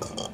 Uh.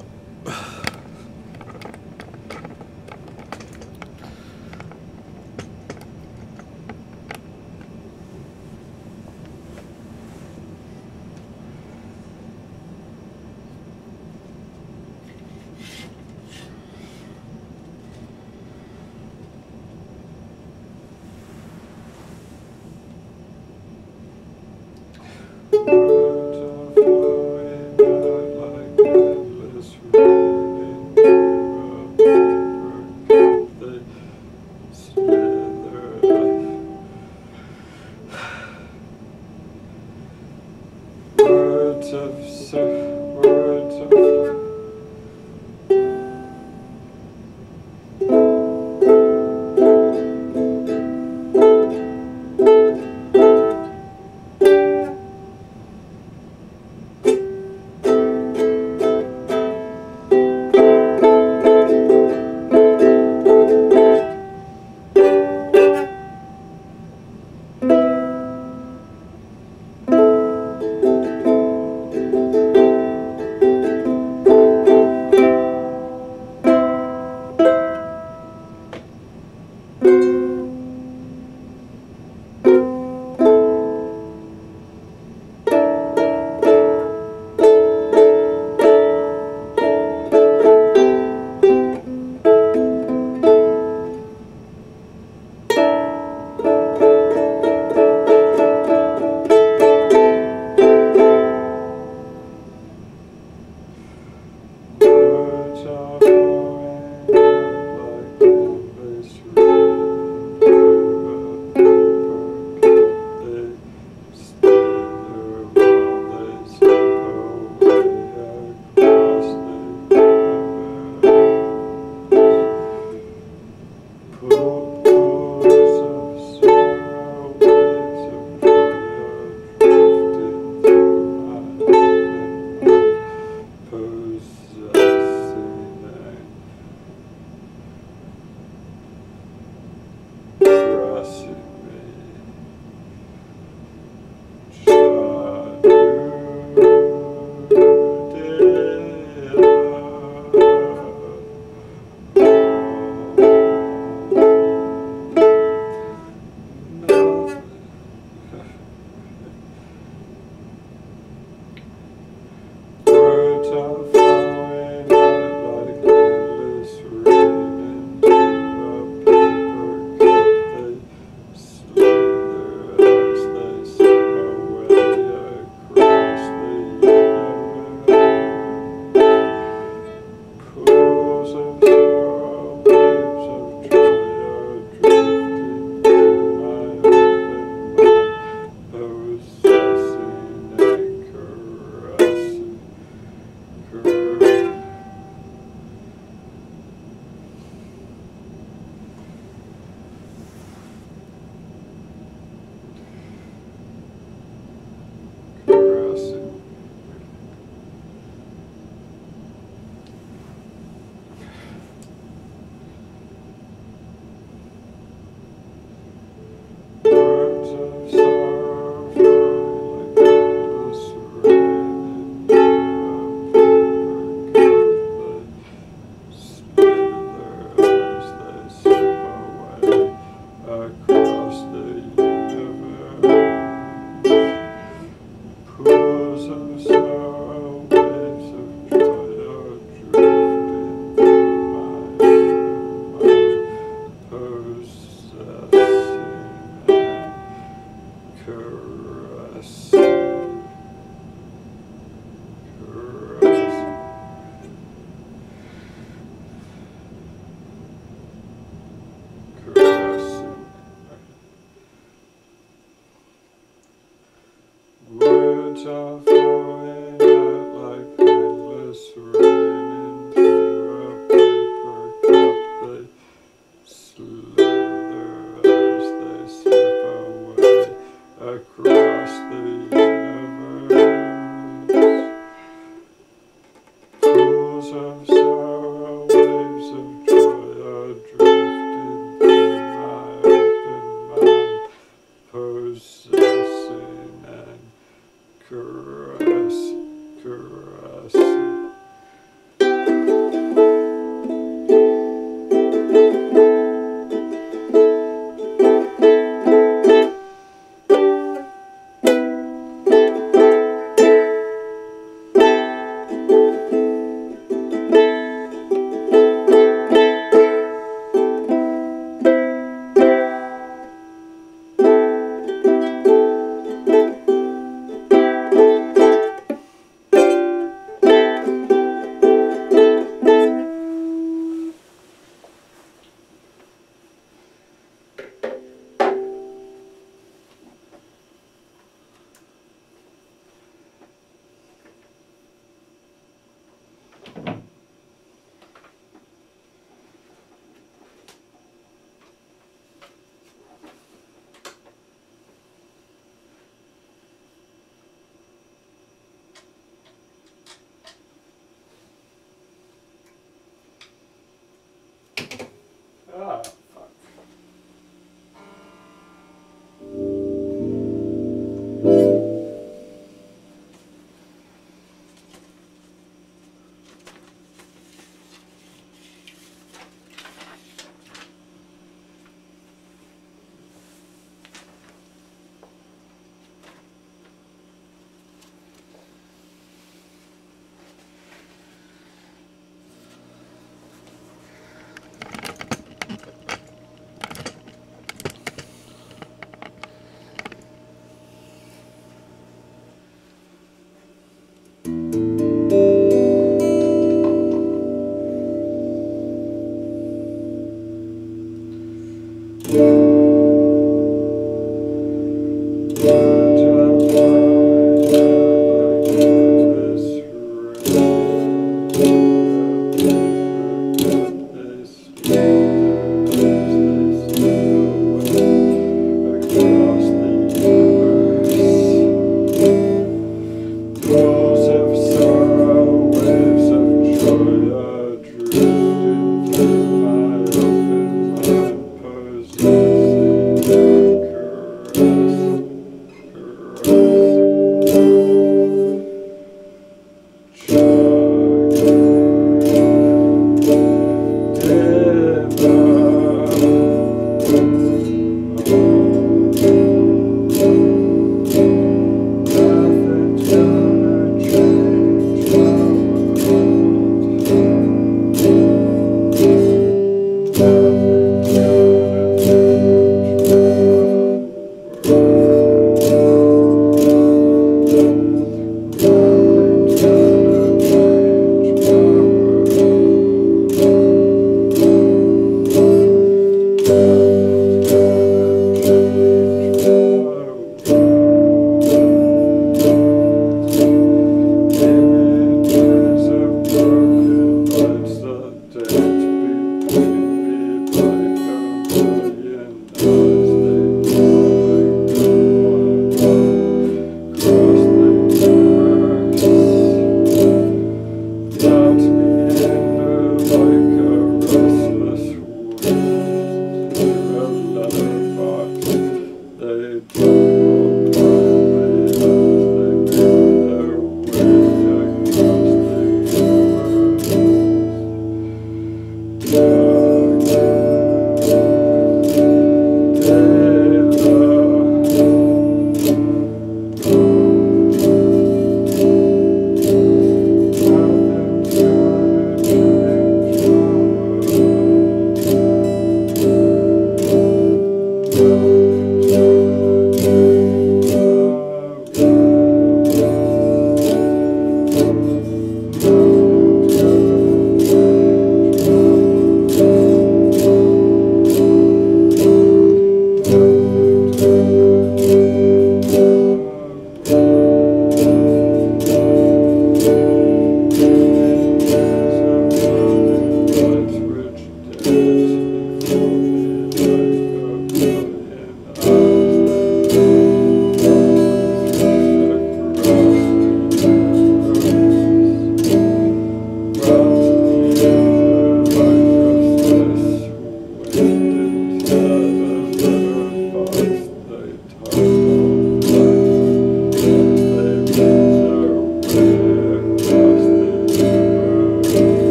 Words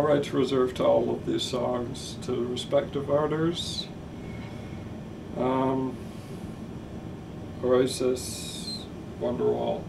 rights reserved to all of these songs to the respective artists. Um, Oasis, Wonderwall.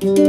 This